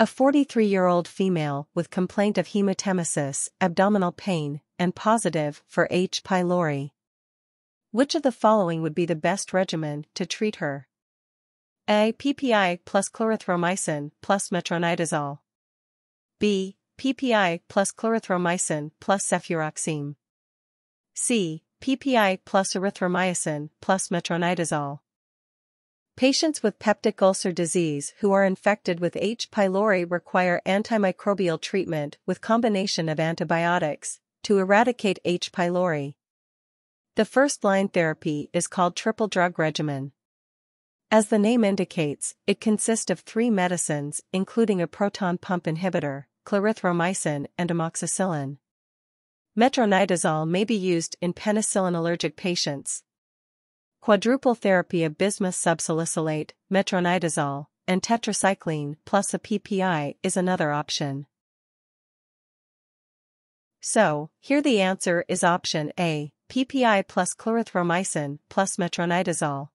A 43-year-old female with complaint of hematemesis, abdominal pain, and positive for H. pylori. Which of the following would be the best regimen to treat her? A. PPI plus clarithromycin plus metronidazole. B. PPI plus clarithromycin plus cefuroxime. C. PPI plus erythromycin plus metronidazole. Patients with peptic ulcer disease who are infected with H. pylori require antimicrobial treatment with combination of antibiotics to eradicate H. pylori. The first-line therapy is called triple drug regimen. As the name indicates, it consists of three medicines including a proton pump inhibitor, clarithromycin and amoxicillin. Metronidazole may be used in penicillin-allergic patients. Quadruple therapy of bismuth subsalicylate, metronidazole, and tetracycline plus a PPI is another option. So, here the answer is option A, PPI plus clarithromycin plus metronidazole.